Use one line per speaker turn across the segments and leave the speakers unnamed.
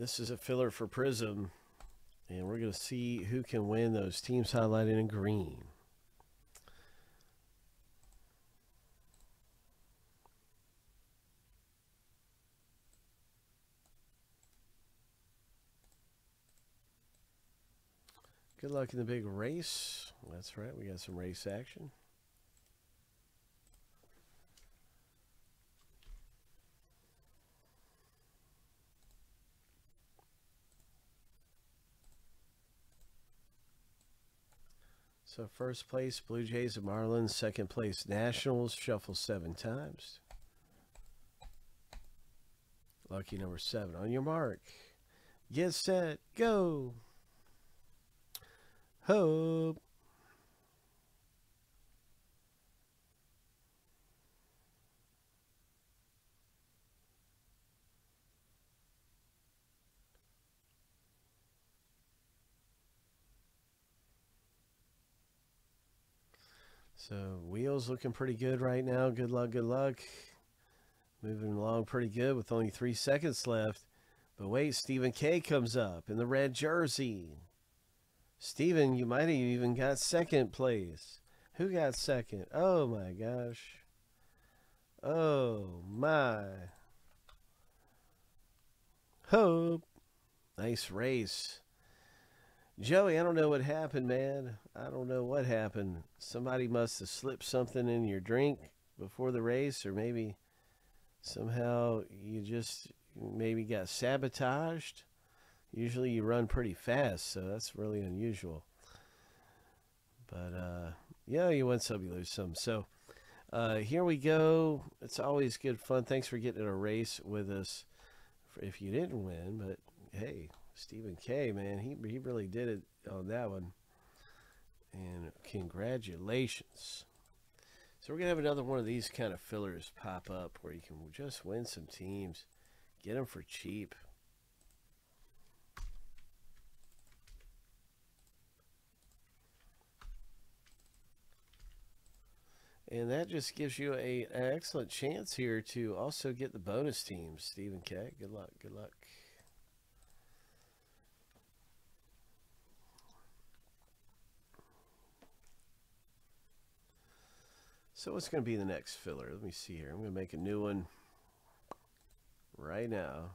This is a filler for Prism. And we're going to see who can win those teams highlighted in green. Good luck in the big race. That's right, we got some race action. So first place, Blue Jays and Marlins. Second place, Nationals. Shuffle seven times. Lucky number seven. On your mark. Get set. Go. Hope. So wheels looking pretty good right now. Good luck, good luck. Moving along pretty good with only three seconds left. But wait, Stephen K comes up in the red jersey. Stephen, you might have even got second place. Who got second? Oh my gosh. Oh my. Hope. Nice race. Joey, I don't know what happened, man. I don't know what happened. Somebody must have slipped something in your drink before the race, or maybe somehow you just maybe got sabotaged. Usually you run pretty fast, so that's really unusual. But uh, yeah, you win some, you lose some. So uh, here we go. It's always good fun. Thanks for getting in a race with us. If you didn't win, but hey, Stephen K, man, he he really did it on that one. And congratulations. So we're gonna have another one of these kind of fillers pop up where you can just win some teams, get them for cheap. And that just gives you a, an excellent chance here to also get the bonus teams, Stephen K. Good luck. Good luck. So what's going to be the next filler? Let me see here. I'm going to make a new one right now.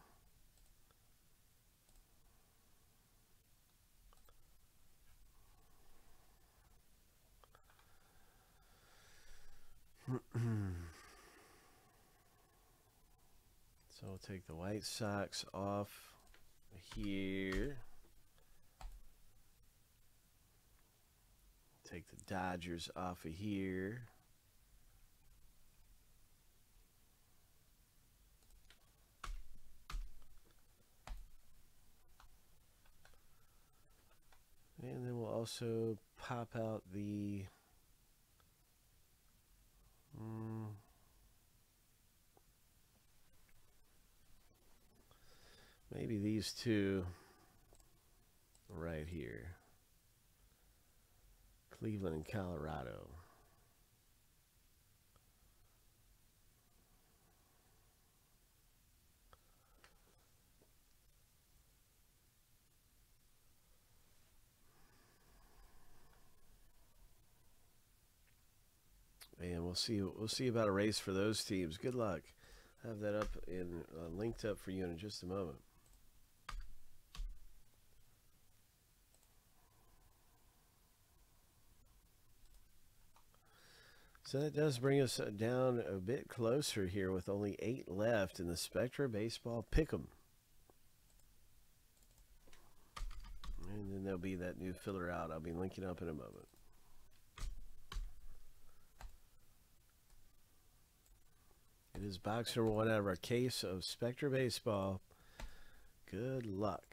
so we'll take the White Sox off here. Take the Dodgers off of here. And then we'll also pop out the um, maybe these two right here. Cleveland and Colorado. And we'll see we'll see about a race for those teams. Good luck. Have that up and uh, linked up for you in just a moment. So that does bring us uh, down a bit closer here with only eight left in the Spectra Baseball Pick'em. And then there'll be that new filler out. I'll be linking up in a moment. It is box one out of case of Spectra Baseball. Good luck.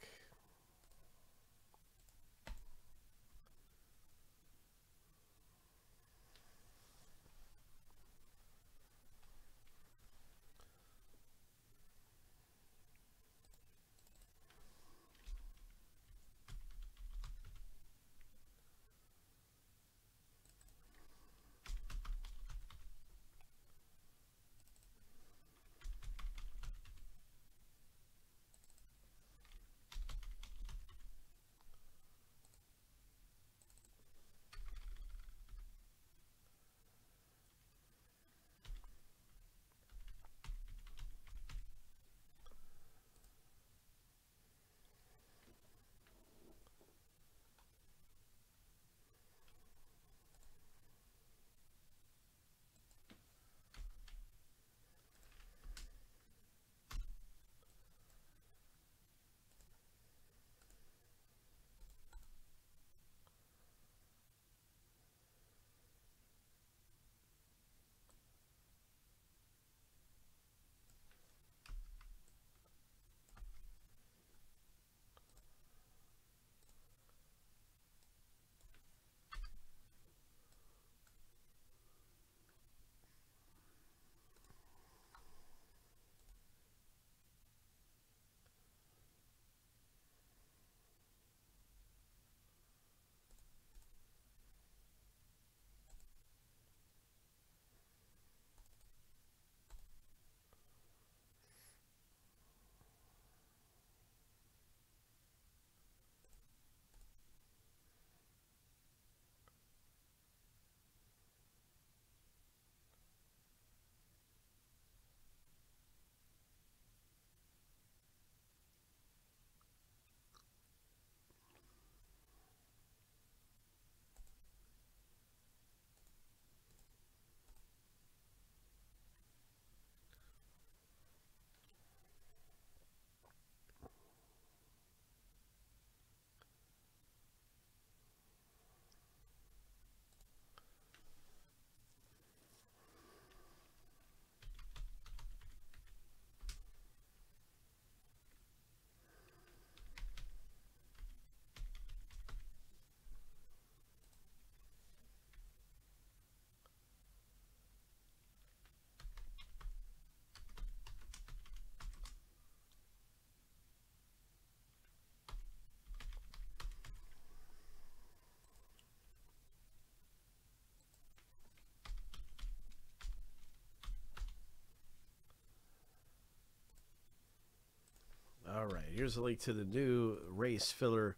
All right, here's a link to the new race filler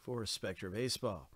for Spectra Baseball.